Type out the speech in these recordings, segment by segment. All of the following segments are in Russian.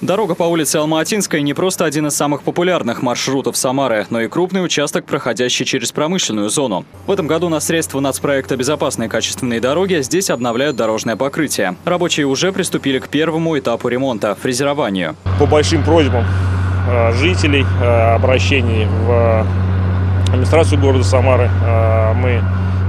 Дорога по улице Алма-Атинской не просто один из самых популярных маршрутов Самары, но и крупный участок, проходящий через промышленную зону. В этом году на средства нацпроекта «Безопасные качественные дороги» здесь обновляют дорожное покрытие. Рабочие уже приступили к первому этапу ремонта – фрезерованию. По большим просьбам э, жителей, э, обращений в администрацию города Самары э, мы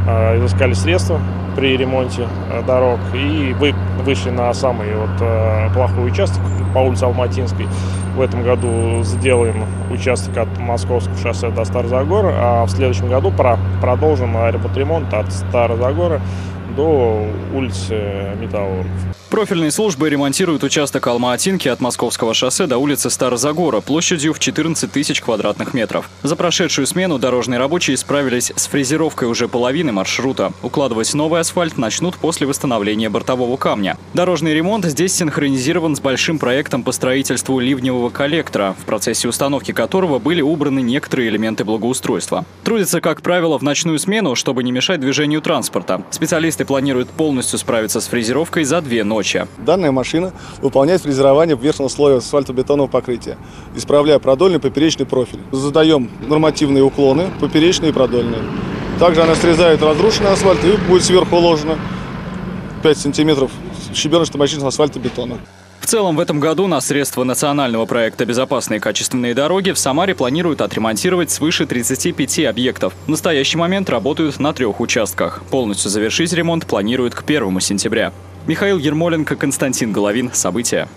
изыскали средства при ремонте дорог и вы вышли на самый вот плохой участок по улице Алматинской. В этом году сделаем участок от Московского шоссе до Старозагора, а в следующем году продолжим ремонт от Старозагора до улицы Металлургов. Профильные службы ремонтируют участок Алма-Атинки от Московского шоссе до улицы Старозагора площадью в 14 тысяч квадратных метров. За прошедшую смену дорожные рабочие справились с фрезеровкой уже половины маршрута. Укладывать новый асфальт начнут после восстановления бортового камня. Дорожный ремонт здесь синхронизирован с большим проектом по строительству ливневого коллектора, в процессе установки которого были убраны некоторые элементы благоустройства. Трудится, как правило, в ночную смену, чтобы не мешать движению транспорта. Специалисты планируют полностью справиться с фрезеровкой за две ночи. Данная машина выполняет фрезерование верхнего слоя асфальтобетонного покрытия, исправляя продольный поперечный профиль. Задаем нормативные уклоны, поперечные и продольные. Также она срезает разрушенный асфальт и будет сверху уложено 5 сантиметров щебеночно-мощного асфальтобетона. В целом, в этом году на средства национального проекта «Безопасные качественные дороги» в Самаре планируют отремонтировать свыше 35 объектов. В настоящий момент работают на трех участках. Полностью завершить ремонт планируют к 1 сентября. Михаил Ермоленко, Константин Головин. События.